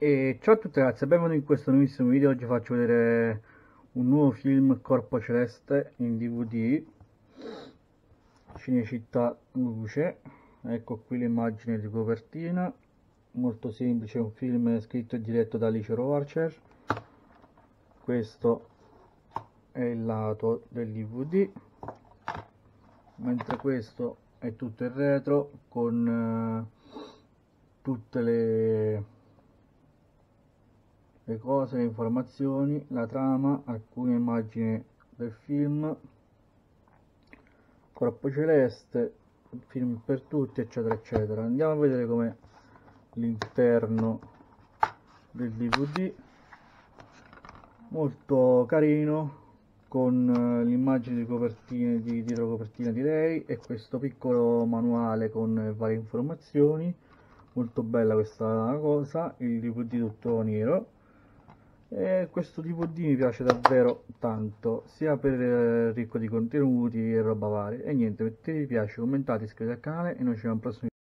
E ciao a tutti ragazzi, benvenuti in questo nuovissimo video. Oggi faccio vedere un nuovo film Corpo Celeste in DVD Cinecittà Luce. Ecco qui l'immagine di copertina, molto semplice, un film scritto e diretto da Alice Roarcher. Questo è il lato del DVD, mentre questo è tutto il retro con uh, tutte le le cose, le informazioni, la trama, alcune immagini del film, Corpo Celeste, film per tutti, eccetera, eccetera. Andiamo a vedere com'è l'interno del DVD, molto carino, con eh, l'immagine di copertine, di dietro copertina direi, e questo piccolo manuale con varie informazioni, molto bella questa cosa, il DVD tutto nero e questo DVD mi piace davvero tanto sia per eh, ricco di contenuti e roba varia e niente mettete mi piace commentate iscrivetevi al canale e noi ci vediamo al prossimo video